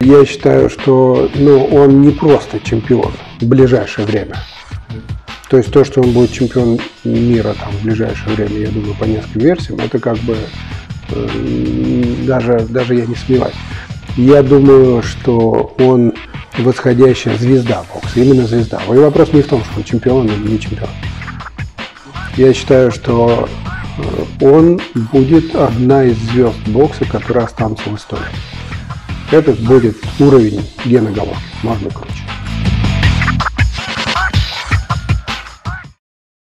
Я считаю, что ну, он не просто чемпион в ближайшее время. То есть то, что он будет чемпион мира там, в ближайшее время, я думаю, по нескольким версиям, это как бы э, даже, даже я не сомневаюсь. Я думаю, что он восходящая звезда бокса, именно звезда. И вопрос не в том, что он чемпион или не чемпион. Я считаю, что э, он будет одна из звезд бокса, которая останутся в истории. Это будет уровень Гена Головкина, можно круче.